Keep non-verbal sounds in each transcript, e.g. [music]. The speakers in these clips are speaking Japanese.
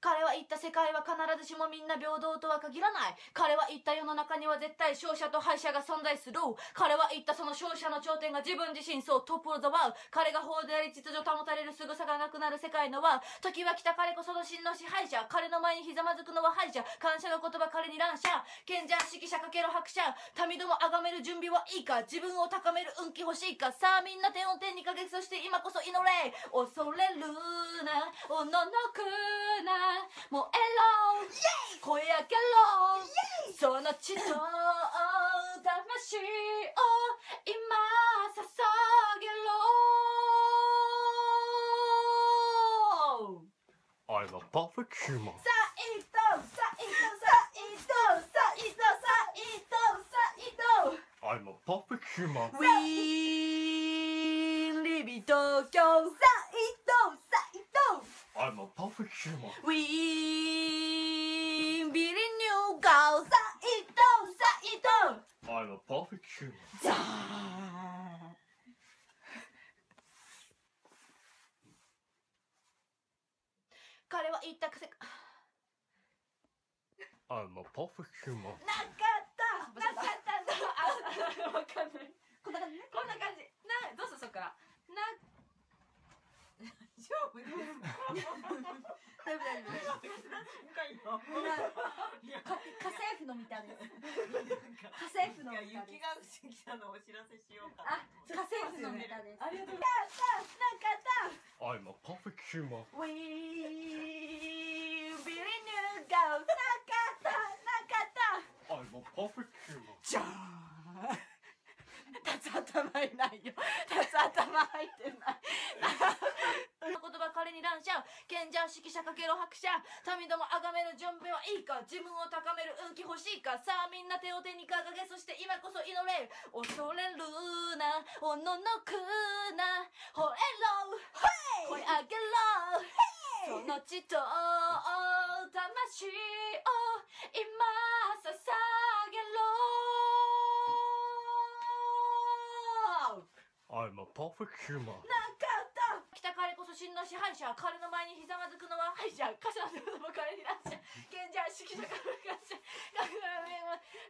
彼は言った世界は必ずしもみんな平等とは限らない。彼は言った世の中には絶対勝者と敗者が存在する。彼は言ったその勝者の頂点が自分自身、そう、トップオブザワール。彼が法であり秩序保たれる凄さがなくなる世界のは、時は来た彼こその真の支配者。彼の前にひざまずくのは敗者。感謝の言葉彼に乱者。賢者、指揮者かけろ拍者。民ども崇める準備はいいか自分を高める運気欲しいかさあみんな点を点にかけそして今こそ祈れ恐れるなおののくな燃えろ声上げろその血と魂を今捧げろ。I'm a perfect human. さあ、伊藤さあ、伊藤さあ、伊藤さあ、伊藤さあ、伊藤さあ、伊藤 I'm a perfect human. We live in Tokyo I'm a perfect human. We be the new girl さあ、伊藤さあ、伊藤 I'm a perfect human. じゃーん彼は言ったくせ I'm a perfect human. なかったんだあわかんないこんな感じねこんな感じなどうするそっからな大丈夫です。大丈夫大丈夫みんなか家政婦のみたいです。家政婦のみたいです。雪が降ってきたのお知らせしようかあ家政婦のみたいです。ありがとうございます。なんかった I'm a perfect human. We be the new girl なかったなかった I'm a perfect human. じゃーん立つ頭いないよ立つ頭入ってない葉彼に乱者賢者指揮者かけろ拍者民ども崇める準備はいいか。自分を高める運気欲しいか。さあみんな手を手に掲げそして今こそ祈れ。恐れるな。おののくな。吠えろ声上げろその血と魂を今捧げろ。I'm a perfect human. なかった来た彼こそ真の支配者彼の前にひざまずくのは？敗者歌手の言葉彼になっちゃ賢者指揮者から感謝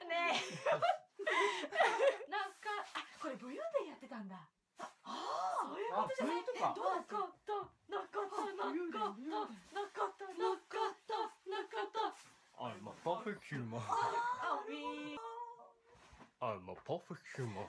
ねえ。[laughs] なんかあこれ武勇伝やってたんだ。ああそういうことじゃない。とかどうなかったなかったなかったなかったなかったなかった I'm a perfect human. [laughs] あみ I'm a perfect human.